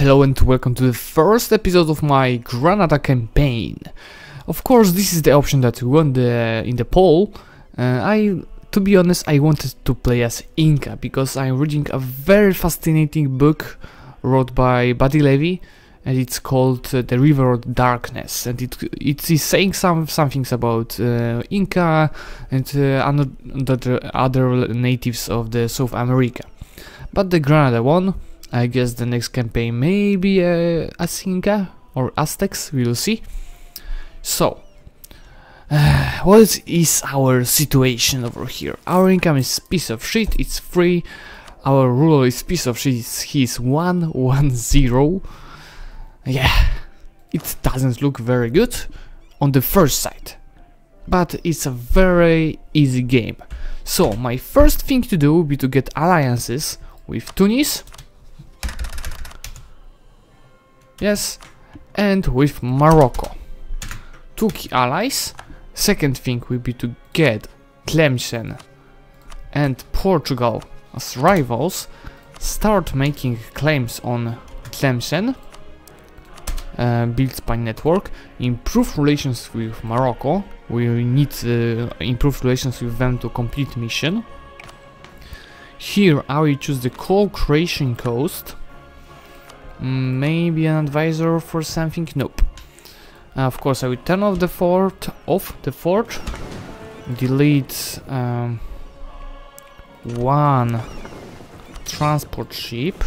Hello and welcome to the first episode of my Granada campaign. Of course, this is the option that won the in the poll. Uh, I, to be honest, I wanted to play as Inca because I'm reading a very fascinating book wrote by Buddy Levy, and it's called uh, The River of Darkness, and it it is saying some some things about uh, Inca and uh, other other natives of the South America. But the Granada won. I guess the next campaign may be uh, as Inca or Aztecs, we will see. So, uh, what is our situation over here? Our income is piece of shit, it's free. Our ruler is piece of shit, he's 110. Yeah, it doesn't look very good on the first side. But it's a very easy game. So, my first thing to do would be to get alliances with Tunis Yes, and with Morocco. Two key allies. Second thing will be to get Tlemcen and Portugal as rivals. Start making claims on Tlemcen. Uh, build spy network, improve relations with Morocco. We need uh, improve relations with them to complete mission. Here I will choose the co-creation coast Maybe an advisor for something? Nope. Uh, of course, I will turn off the fort, off the fort, delete um, one transport ship,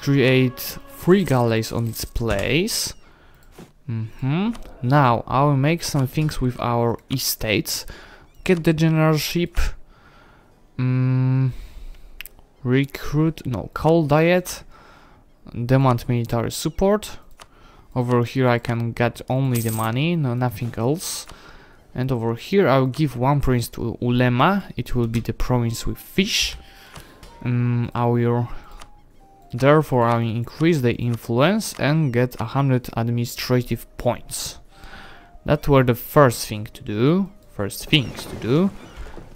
create three galleys on its place. Mm -hmm. Now I will make some things with our estates. Get the generalship. Mm, recruit, no, coal diet demand military support. Over here I can get only the money, no nothing else. And over here I'll give one province to Ulema, it will be the province with fish. Um, I will therefore I will increase the influence and get a hundred administrative points. That were the first thing to do, first things to do.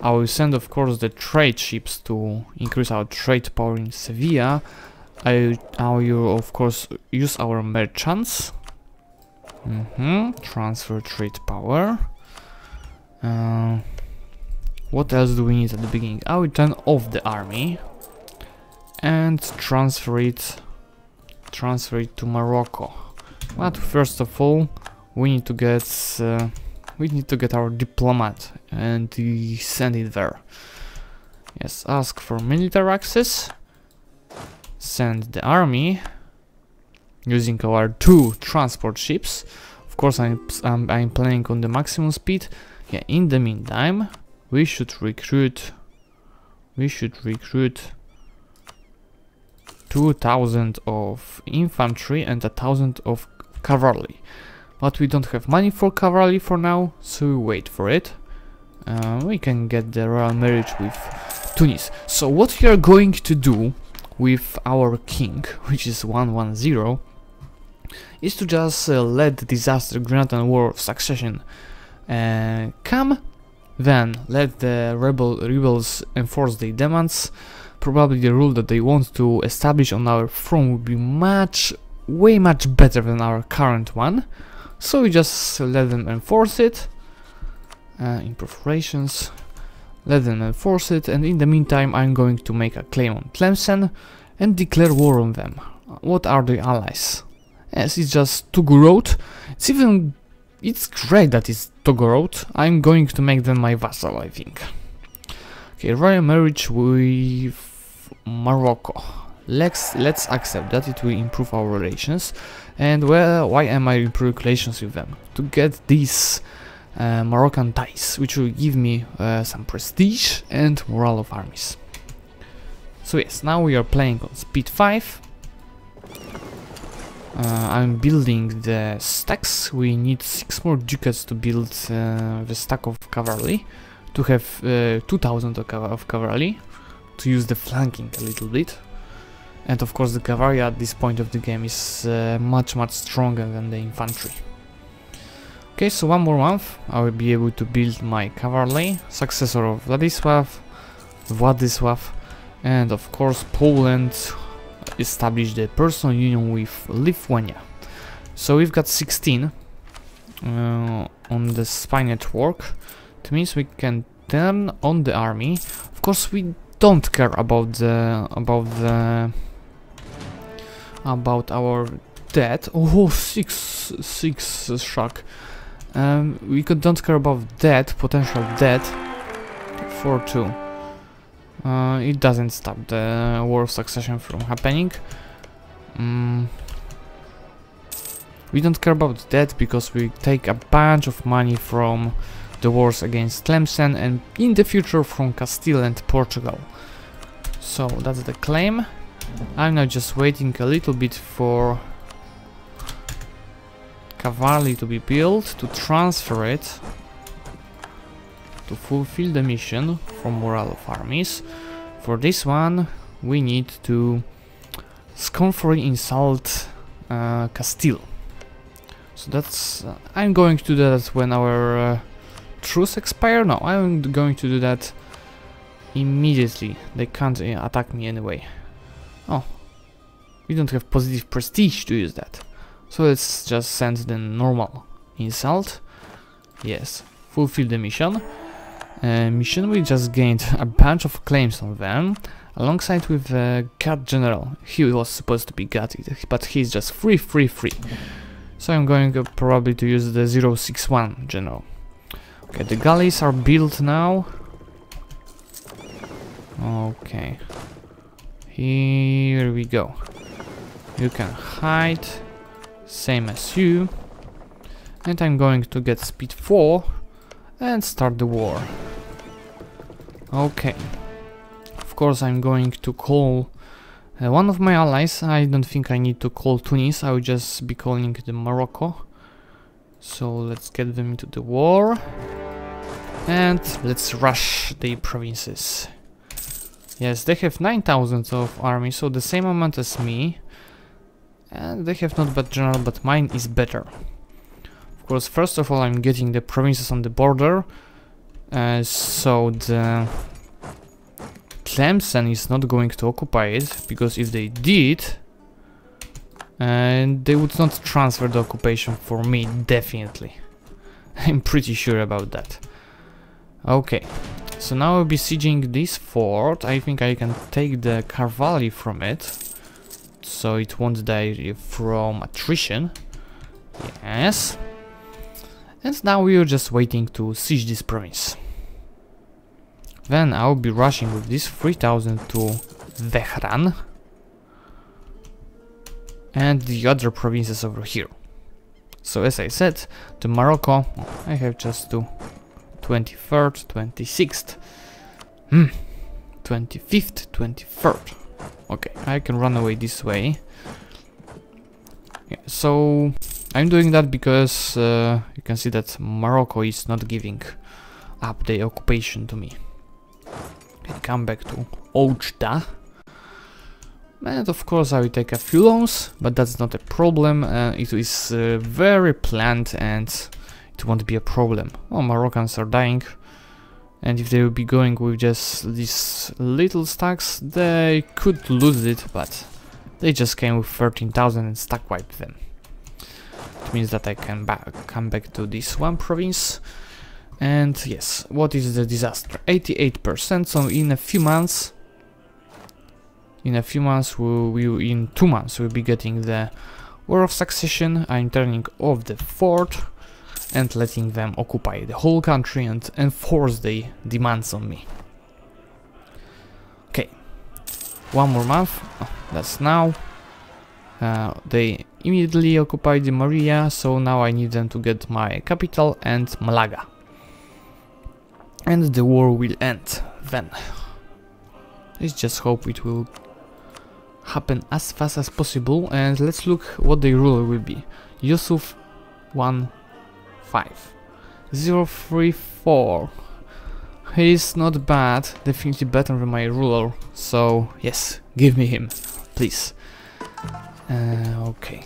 I will send of course the trade ships to increase our trade power in Sevilla I, I will of course use our merchants. Mm -hmm. Transfer trade power. Uh, what else do we need at the beginning? I will turn off the army and transfer it transfer it to Morocco. But first of all, we need to get uh, we need to get our diplomat and send it there. Yes, ask for military access send the army using our two transport ships. Of course, I'm, I'm, I'm playing on the maximum speed. Yeah, in the meantime, we should recruit, we should recruit 2000 of infantry and a thousand of cavalry. But we don't have money for cavalry for now, so we wait for it. Uh, we can get the royal marriage with Tunis. So what we are going to do with our king, which is 110, is to just uh, let the disaster Granada War of Succession uh, come, then let the rebel rebels enforce their demands. Probably the rule that they want to establish on our throne will be much, way much better than our current one. So we just let them enforce it. Uh, improve relations, let them enforce it, and in the meantime I'm going to make a claim on Tlemcen and declare war on them. What are the allies? Yes, it's just Tugurot. It's even... It's great that it's Tugurot. I'm going to make them my vassal, I think. Okay, royal marriage with Morocco. Let's let's accept that it will improve our relations. And well, why am I improving relations with them? To get these uh, Moroccan ties, which will give me uh, some prestige and morale of armies. So yes, now we are playing on speed 5. Uh, I'm building the stacks. We need 6 more ducats to build uh, the stack of cavalry. To have uh, 2000 of, cavalry. To use the flanking a little bit. And of course the cavalry at this point of the game is uh, much much stronger than the infantry. Okay, so one more month, I will be able to build my cavalry, successor of Vladislav, Vladislav, and of course Poland establish the personal union with Lithuania. So we've got 16 uh, on the spy network. It means we can turn on the army. Of course, we don't care about the about the about our debt. Oh, six six shock. Um, we could don't care about that, potential debt. For two. Uh, it doesn't stop the war of succession from happening. Mm. We don't care about that because we take a bunch of money from the wars against Tlemcen and in the future from Castile and Portugal. So that's the claim. I'm now just waiting a little bit for cavalry to be built to transfer it to fulfill the mission from Morale of Armies. For this one, we need to scornfully insult uh, Castile. So that's... Uh, I'm going to do that when our uh, truce expire. No, I'm going to do that immediately. They can't uh, attack me anyway. Oh, we don't have positive prestige to use that. So let's just send the normal insult. Yes, fulfill the mission uh, mission we just gained a bunch of claims on them alongside with uh, Guard General. He was supposed to be gutted, but he's just free, free, free. So I'm going uh, probably to use the 061 General. Okay, the galleys are built now. Okay. Here we go. You can hide, same as you. And I'm going to get speed 4 and start the war. Okay. Of course I'm going to call uh, one of my allies. I don't think I need to call Tunis, I will just be calling the Morocco. So let's get them into the war. And let's rush the provinces. Yes, they have 9000 of army, so the same amount as me. And they have not bad general, but mine is better. Of course, first of all, I'm getting the provinces on the border. Uh, so the Tlemcen is not going to occupy it, because if they did, and uh, they would not transfer the occupation for me, definitely. I'm pretty sure about that. Okay, so now I'll be sieging this fort. I think I can take the cavalry from it, so it won't die from attrition. Yes. And now we are just waiting to siege this province. Then I'll be rushing with this 3000 to Vehran. And the other provinces over here. So as I said, to Morocco, I have just to 23rd, 26th, hmm, 25th, 23rd. I can run away this way. Yeah, so I'm doing that because uh, you can see that Morocco is not giving up the occupation to me. Okay, come back to Oujda. And of course I will take a few loans, but that's not a problem. Uh, it is uh, very planned and it won't be a problem. Oh, Moroccans are dying. And if they will be going with just these little stacks, they could lose it, but they just came with 13,000 and stack wiped them. It means that I can back, come back to this one province. And yes, what is the disaster? 88%, so in a few months, in a few months, we will, in two months, we'll be getting the War of Succession. I'm turning off the fort and letting them occupy the whole country and enforce their demands on me. Okay, one more month, oh, that's now. Uh, they immediately occupied the Maria, so now I need them to get my capital and Malaga. And the war will end then. Let's just hope it will happen as fast as possible and let's look what the ruler will be. Yusuf 1 5 0 3 4 He's not bad, definitely better than my ruler, so yes, give me him, please. Uh, okay.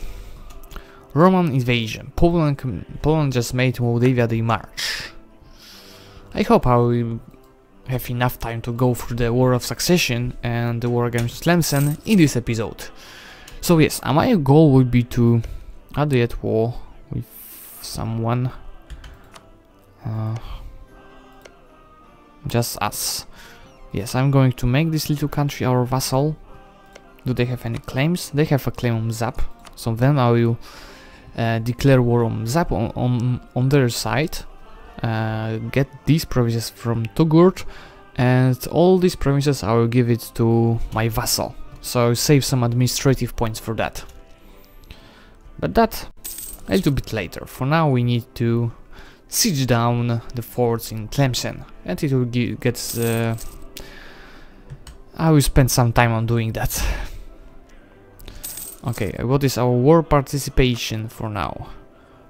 Roman invasion. Poland, Poland just made Moldavia the march. I hope I will have enough time to go through the War of Succession and the War against Tlemcen in this episode. So yes, my goal would be to add at war with someone. Uh, just us. Yes, I'm going to make this little country our vassal. Do they have any claims? They have a claim on Zap. So then I will uh, declare war on Zap on, on, on their side. Uh, get these provinces from Togurt and all these provinces I will give it to my vassal. So save some administrative points for that. But that a little bit later. For now we need to siege down the forts in Tlemcen and it will get... Uh, I will spend some time on doing that. Okay, what is our war participation for now?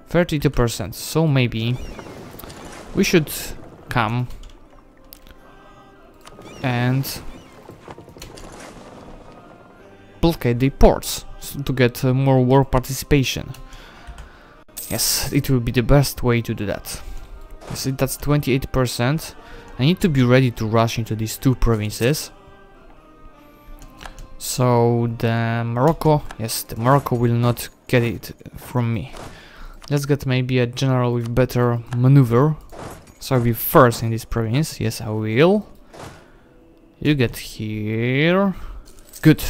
32%, so maybe we should come and blockade the ports to get uh, more war participation. Yes, it will be the best way to do that. See, that's 28%. I need to be ready to rush into these two provinces. So the Morocco, yes, the Morocco will not get it from me. Let's get maybe a general with better maneuver. So I'll be first in this province. Yes, I will. You get here. Good.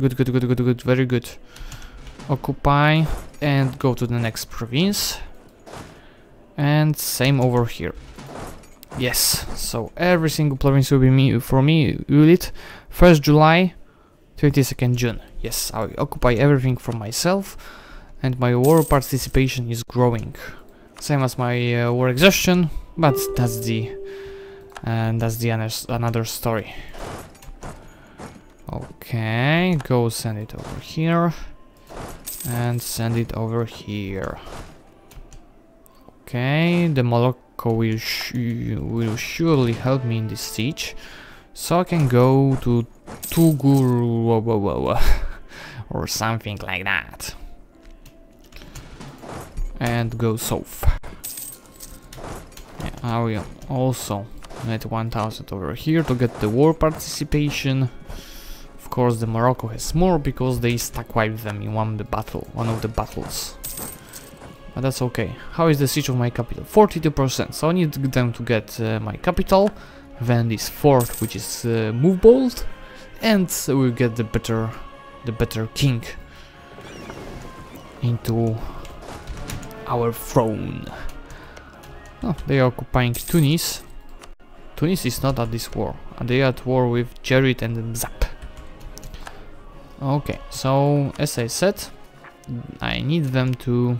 Good, good, good, good, good, very good. Occupy and go to the next province. And same over here. Yes, so every single province will be me for me, will it? 1st July, 22nd June. Yes, I occupy everything for myself and my war participation is growing. Same as my uh, war exhaustion, but that's the and that's the another story. Okay, go send it over here and send it over here. Okay, the Morocco will will surely help me in this siege, so I can go to Tugur or something like that. And go south. Yeah, I will also net 1000 over here to get the war participation. Of course the Morocco has more because they stuck with them in one of the battle, one of the battles. But that's okay. How is the siege of my capital? 42%, so I need them to get uh, my capital, then this fort which is uh, movable, and we'll get the better the better king into our throne. Oh, they are occupying Tunis. Tunis is not at this war. They are at war with Jerid and Zap. Okay, so as I said, I need them to...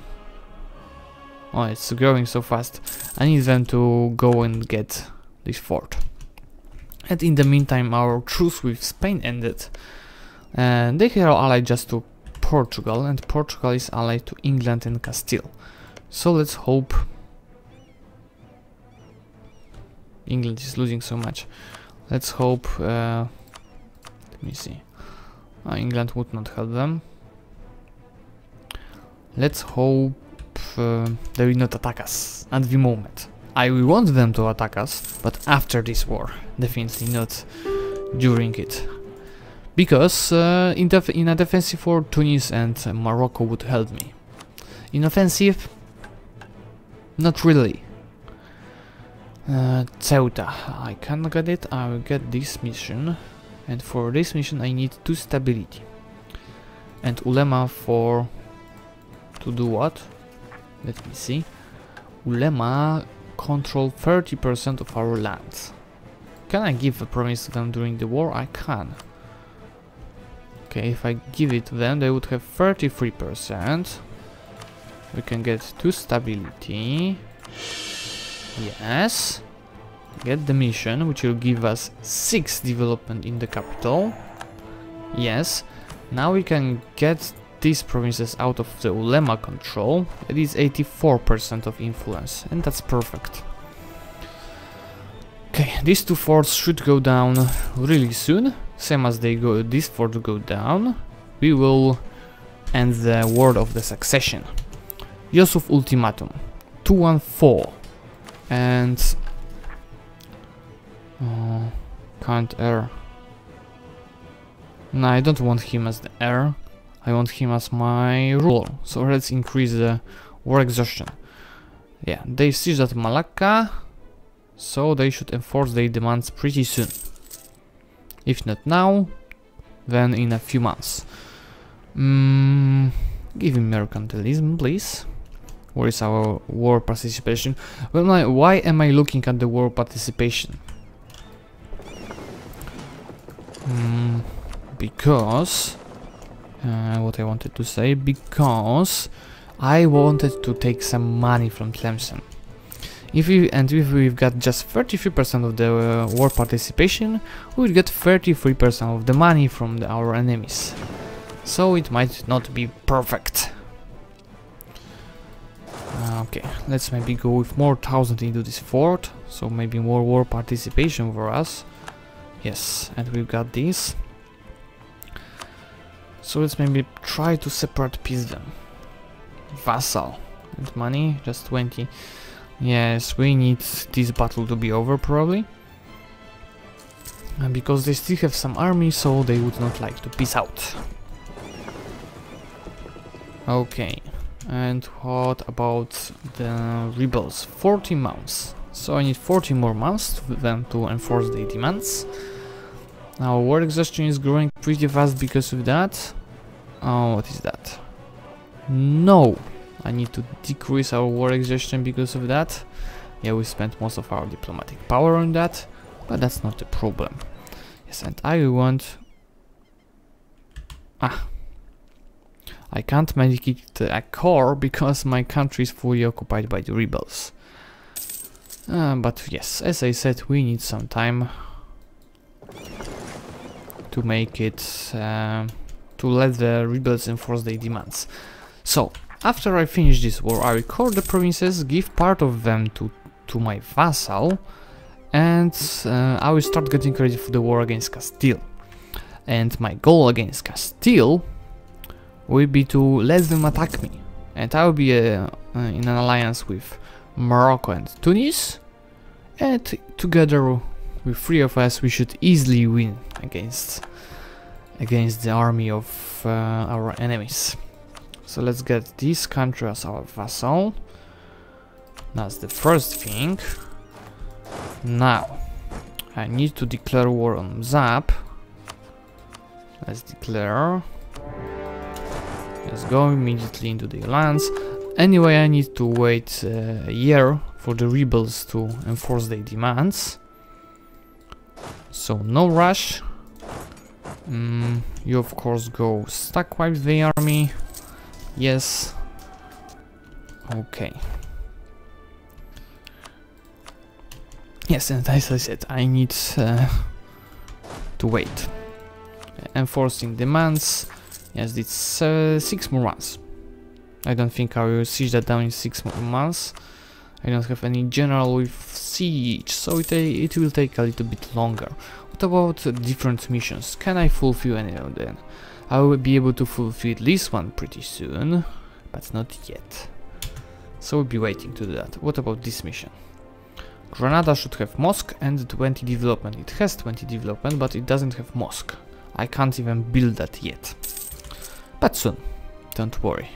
Oh, it's growing so fast. I need them to go and get this fort. And in the meantime, our truce with Spain ended. And they are allied just to Portugal, and Portugal is allied to England and Castile. So let's hope England is losing so much. Let's hope. Uh, let me see. Uh, England would not help them. Let's hope uh, they will not attack us at the moment. I want them to attack us, but after this war, definitely not during it. Because uh, in, in, a defensive war, Tunis and Morocco would help me. In offensive, not really. Uh, Ceuta. I can get it. I will get this mission. And for this mission I need two stability. And Ulema for... To do what? Let me see. Ulema control 30% of our lands. Can I give a promise to them during the war? I can. Okay, if I give it to them, they would have 33%. We can get two stability. Yes. Get the mission, which will give us 6 development in the capital. Yes. Now we can get these provinces out of the Ulema control. It is 84% of influence, and that's perfect. Okay, these two forts should go down really soon. Same as they go, this fort go down. We will end the War of the Succession. Yusuf Ultimatum. 214 and Oh, can't err. No, I don't want him as the heir. I want him as my ruler. So let's increase the war exhaustion. Yeah, they siege at Malaga. So they should enforce their demands pretty soon. If not now, then in a few months. Mm, give him mercantilism, please. Where is our war participation? Well, why am I looking at the war participation? Mm, because... Uh, what I wanted to say, because I wanted to take some money from Tlemcen. If we and if we've got just 33% of the uh, war participation, we will get 33% of the money from the, our enemies. So it might not be perfect. Uh, okay, let's maybe go with more thousand into this fort, so maybe more war participation for us. Yes, and we've got these. So let's maybe try to separate peace them. Vassal. And money, just 20. Yes, we need this battle to be over probably. And because they still have some army, so they would not like to peace out. Okay, and what about the rebels? 40 months. So I need 40 more months for them to enforce their demands. Now war exhaustion is growing pretty fast because of that. Oh, what is that? No! I need to decrease our war exhaustion because of that. Yeah, we spent most of our diplomatic power on that, but that's not the problem. Yes, and I want... Ah. I can't make it a core because my country is fully occupied by the rebels. Uh, but yes, as I said, we need some time to make it... Uh, to let the rebels enforce their demands. So, after I finish this war, I record the provinces, give part of them to, to my vassal, and uh, I will start getting ready for the war against Castile. And my goal against Castile will be to let them attack me. And I will be uh, uh, in an alliance with Morocco and Tunis, and together with three of us we should easily win against against the army of uh, our enemies. So let's get this country as our vassal. That's the first thing. Now, I need to declare war on Zap. Let's declare. Let's go immediately into the alliance. Anyway, I need to wait a year for the rebels to enforce their demands. So no rush. Mm, you of course go stack wipe the army. Yes. Okay. Yes, and as I said, I need uh, to wait. Enforcing demands. Yes, it's uh, six more months. I don't think I will siege that down in six months. I don't have any general with siege, so it, it will take a little bit longer. What about different missions? Can I fulfill any of them? I will be able to fulfill this one pretty soon, but not yet. So we'll be waiting to do that. What about this mission? Granada should have mosque and 20 development. It has 20 development, but it doesn't have mosque. I can't even build that yet. But soon. Don't worry.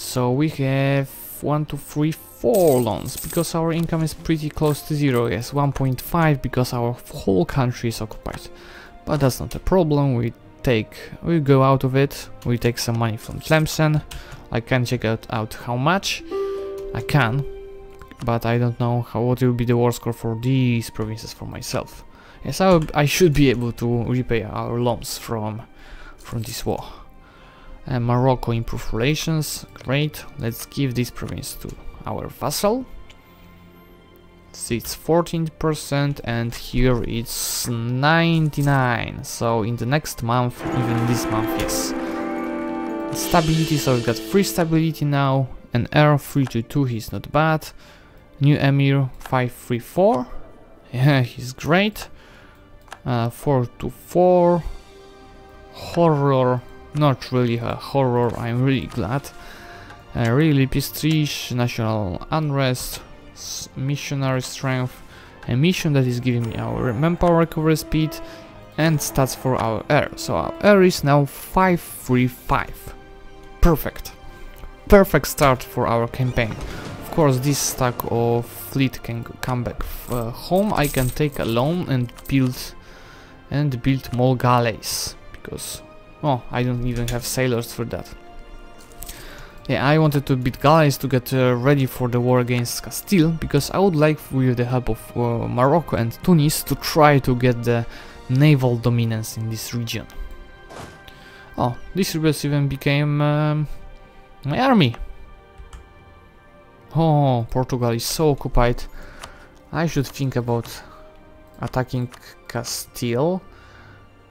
So we have 1, 2, 3, 4 loans, because our income is pretty close to zero. Yes, 1.5 because our whole country is occupied. But that's not a problem, we take, we go out of it, we take some money from Tlemcen. I can check out, out how much. I can, but I don't know how what will be the war score for these provinces for myself. Yes, I, I should be able to repay our loans from from this war. And Morocco improve relations, great. Let's give this province to our vassal. See, it's 14% and here it's 99. So in the next month, even this month, yes. Stability, so we've got free stability now. And heir 322, he's not bad. New Emir 534. Yeah, he's great. Uh, 424. Horror. Not really a horror, I'm really glad. Uh, really prestige, national unrest, missionary strength, a mission that is giving me our manpower recovery speed and stats for our heir. So our heir is now 535. Perfect. Perfect start for our campaign. Of course, this stack of fleet can come back uh, home. I can take alone and build and build more galleys because oh, I don't even have sailors for that. Yeah, I wanted to beat galleys to get uh, ready for the war against Castile because I would like, with the help of uh, Morocco and Tunis, to try to get the naval dominance in this region. Oh, this rebels even became um, my army. Oh, Portugal is so occupied. I should think about attacking Castile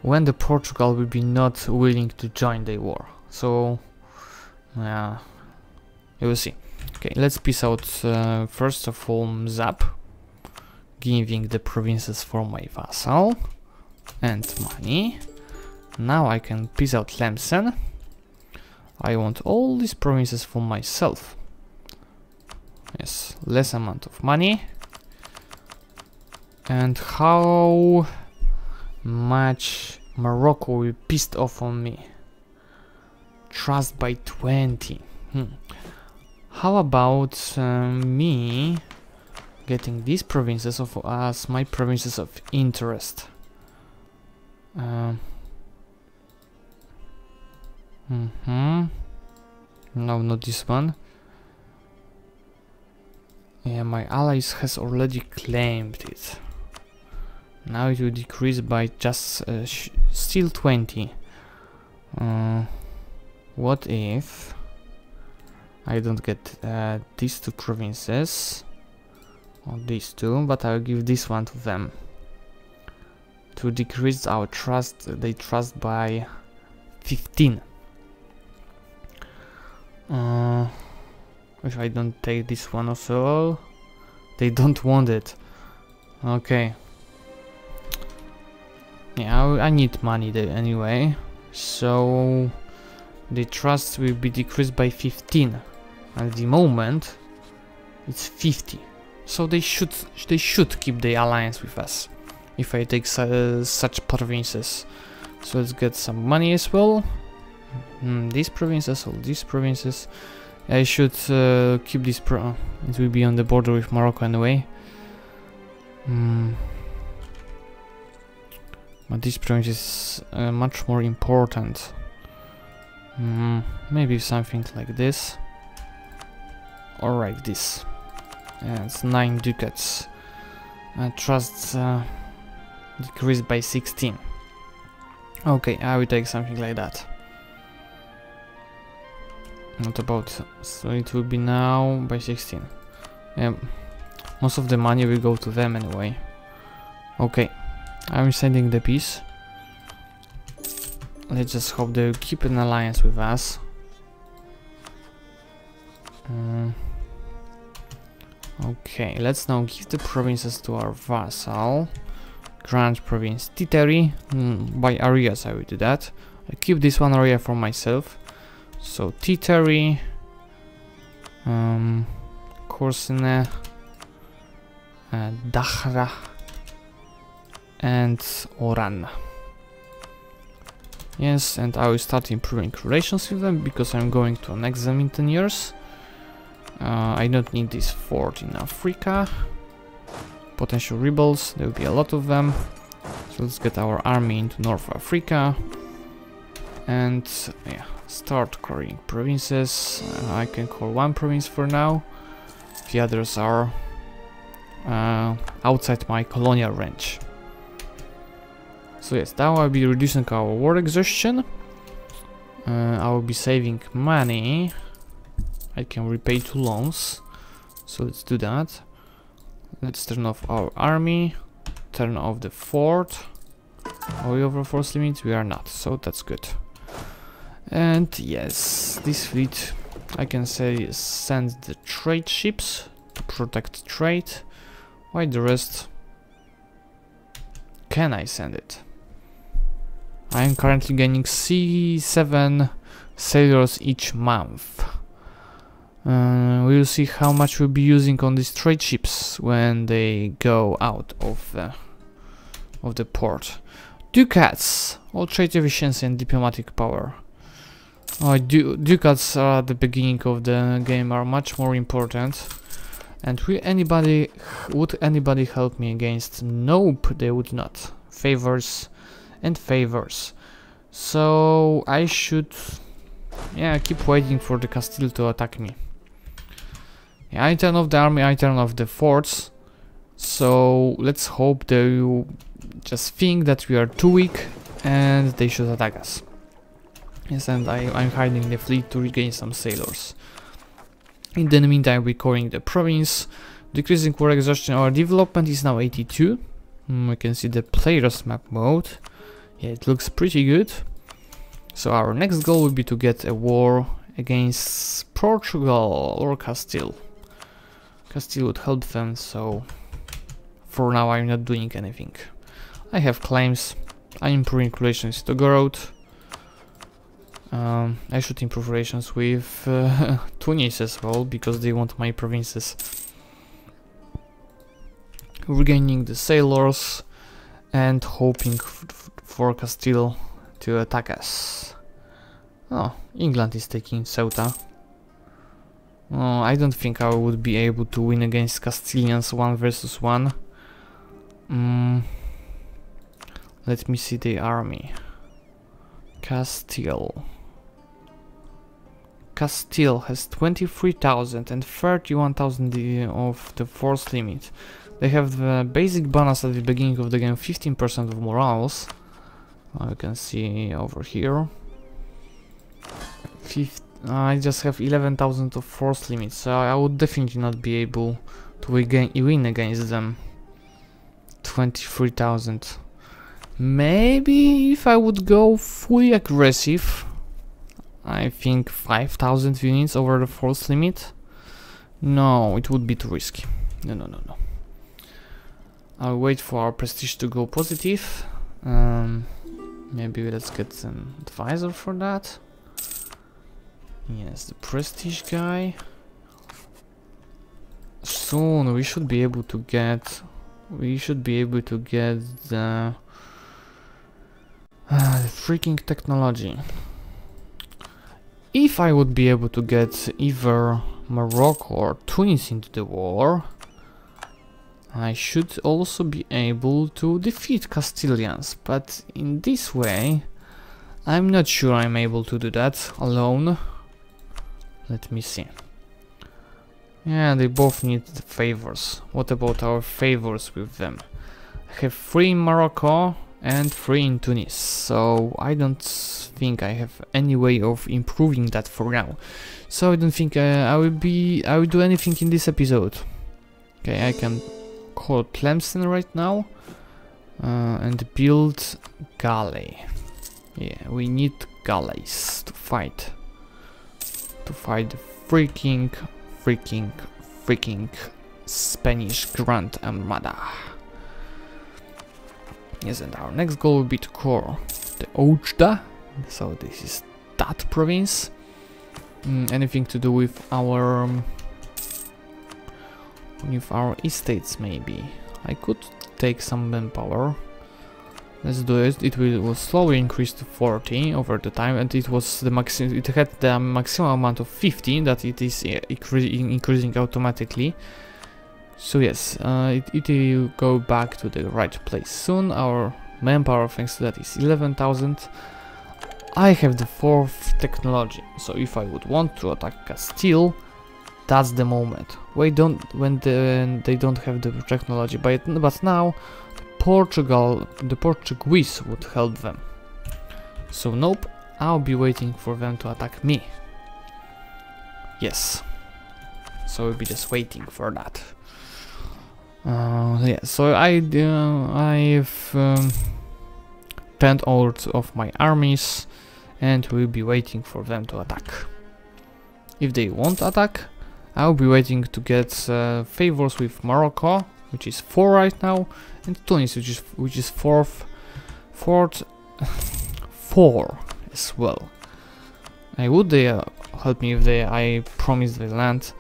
when the Portugal will be not willing to join the war. So, yeah, you will see. Okay, let's peace out uh, first of all Zap, giving the provinces for my vassal and money. Now I can peace out Tlemcen. I want all these provinces for myself. Yes, less amount of money. And how much Morocco will pissed off on me? Trust by 20. Hmm. How about uh, me getting these provinces of as my provinces of interest? Um, mm hmm No, not this one. Yeah, my allies has already claimed it. Now it will decrease by just uh, still 20. Uh, what if I don't get uh, these two provinces or these two, but I'll give this one to them to decrease our trust, they trust by 15. Uh, if I don't take this one also, they don't want it. Okay. Yeah, I, I need money there anyway, so the trust will be decreased by 15. At the moment, it's 50. So they should they should keep the alliance with us if I take su such provinces. So let's get some money as well. Mm, these provinces, all these provinces. I should uh, keep this pro. It will be on the border with Morocco anyway. Mm. But this province is uh, much more important. Mm, maybe something like this. Or like this. Yeah, it's 9 ducats. I trust uh, decreased by 16. Okay, I will take something like that. Not about, so it will be now by 16. Yeah, most of the money will go to them anyway. Okay, I'm sending the peace. Let's just hope they'll keep an alliance with us. Um, okay, let's now give the provinces to our vassal. Grand Province Titeri. Mm, by areas I will do that. I keep this one area for myself. So Titeri, um, Corsine, uh, Dahra, and Oran. Yes, and I will start improving relations with them because I'm going to annex them in 10 years. Uh, I don't need this fort in Africa potential rebels, there will be a lot of them. So let's get our army into North Africa and yeah, start carrying provinces. Uh, I can call one province for now. The others are uh, outside my colonial range. So yes, now I'll be reducing our war exhaustion. Uh, I will be saving money. I can repay two loans. So let's do that. Let's turn off our army, turn off the fort. Are we over force limit? We are not, so that's good. And yes, this fleet, I can say, send the trade ships to protect trade. Why the rest? Can I send it? I am currently gaining C7 sailors each month. Uh, we'll see how much we'll be using on these trade ships when they go out of the, of the port. Ducats, all trade efficiency and diplomatic power. Oh, du ducats are at the beginning of the game are much more important. And will anybody would anybody help me against? Nope, they would not. Favors and favors. So I should yeah keep waiting for the Castile to attack me. Yeah, I turn off the army, I turn off the forts. So let's hope they just think that we are too weak and they should attack us. Yes, and I, I'm hiding the fleet to regain some sailors. In the meantime, we're coring the province, decreasing war exhaustion. Our development is now 82. Mm, we can see the player's map mode. Yeah, it looks pretty good. So our next goal will be to get a war against Portugal or Castile. Castile would help them, so for now I'm not doing anything. I have claims, I'm improving relations to Gorod. Um, I should improve relations with uh, Tunis as well, because they want my provinces. Regaining the sailors and hoping for Castile to attack us. Oh, England is taking Ceuta. Oh, I don't think I would be able to win against Castilians 1 versus 1. Mm. Let me see the army. Castile. Castile has 23,000 and 31,000 of the force limit. They have the basic bonus at the beginning of the game, 15% of morals. You can see over here. I just have 11,000 of force limit, so I would definitely not be able to win against them. 23,000. Maybe if I would go fully aggressive, I think 5,000 units over the force limit. No, it would be too risky. No, no, no, no. I'll wait for our prestige to go positive. Um, maybe let's get an advisor for that. Yes, the prestige guy. Soon we should be able to get we should be able to get the, uh, the freaking technology. If I would be able to get either Morocco or Tunis into the war, I should also be able to defeat Castilians, but in this way, I'm not sure I'm able to do that alone. Let me see. Yeah, they both need the favors. What about our favors with them? I have three in Morocco and three in Tunis, so I don't think I have any way of improving that for now. So I don't think uh, I will be I will do anything in this episode. Okay, I can call Tlemcen right now uh, and build galley. Yeah, we need galleys to fight to fight the freaking, freaking, freaking Spanish Grand Armada. Yes, and our next goal will be to core the Oujda. So this is that province. Mm, anything to do with our um, with our estates maybe. I could take some manpower. Let's do it. It will, slowly increase to 40 over the time, and it was the maximum. It had the maximum amount of 15 that it is increasing automatically. So yes, uh, it, it will go back to the right place soon. Our manpower, thanks to that, is 11,000. I have the fourth technology, so if I would want to attack Castile, that's the moment. Wait, don't when the, they don't have the technology, but but now Portugal, the Portuguese would help them. So nope, I'll be waiting for them to attack me. Yes. So we'll be just waiting for that. Uh, yeah, so I, uh, I've um, penned out of my armies and we'll be waiting for them to attack. If they won't attack, I'll be waiting to get uh, favors with Morocco which is 4 right now, and Tunis, which is which is fourth, fourth, 4 as well. I would uh, help me if they I promise the land.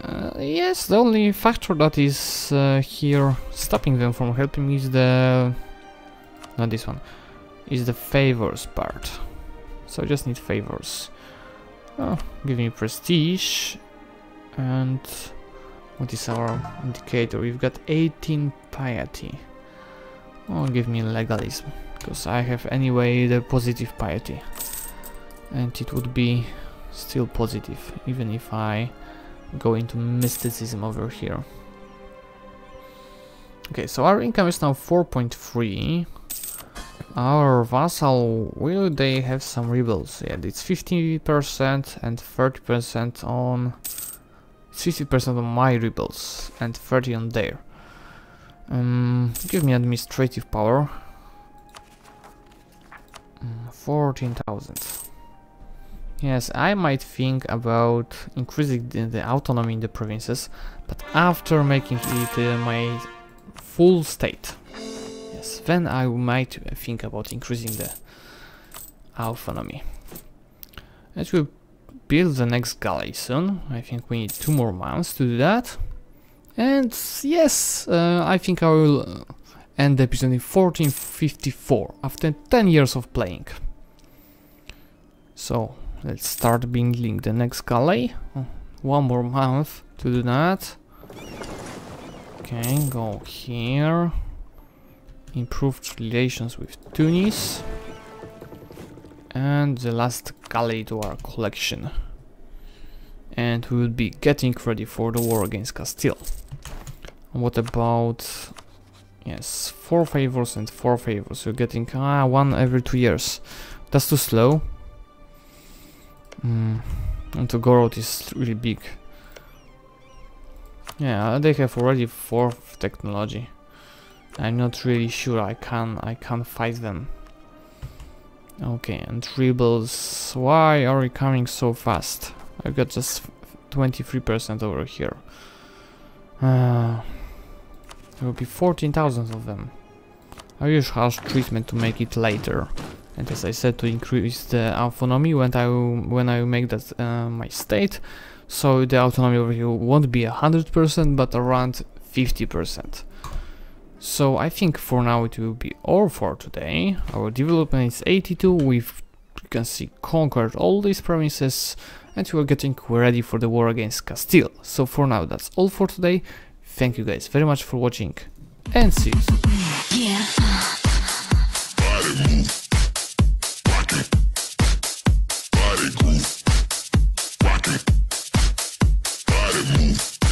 Uh, yes, the only factor that is uh, here stopping them from helping me is the... not this one, is the favors part. So I just need favors. Oh, give me prestige and what is our indicator? We've got 18 piety. Oh, give me legalism because I have anyway the positive piety and it would be still positive even if I go into mysticism over here. Okay, so our income is now 4.3. Our vassal, will they have some rebels? Yeah, it's 50% and 30% on... 50% on my rebels and 30 on their. Um, give me administrative power. Mm, 14,000. Yes, I might think about increasing the, the autonomy in the provinces, but after making it uh, my full state. Yes, then I might think about increasing the autonomy. As we build the next galley soon, I think we need two more months to do that. And yes, uh, I think I will uh, end the episode in 1454 after 10 years of playing. So, Let's start building the next galley. Oh, one more month to do that. Okay, go here. Improved relations with Tunis. And the last galley to our collection. And we will be getting ready for the war against Castile. What about... Yes, four favors and four favors. We're getting ah, one every two years. That's too slow. Mm. And the Gorod is really big. Yeah, they have already fourth technology. I'm not really sure I can I can fight them. Okay, and rebels, why are you coming so fast? I've got just 23% over here. Uh, there will be 14,000 of them. I use harsh treatment to make it later and as I said to increase the autonomy when I when I make that uh, my state so the autonomy over here won't be hundred percent but around 50 percent so I think for now it will be all for today. Our development is 82 we've you can see conquered all these provinces and we're getting ready for the war against Castile. So for now that's all for today. Thank you guys very much for watching and see you soon. Yeah.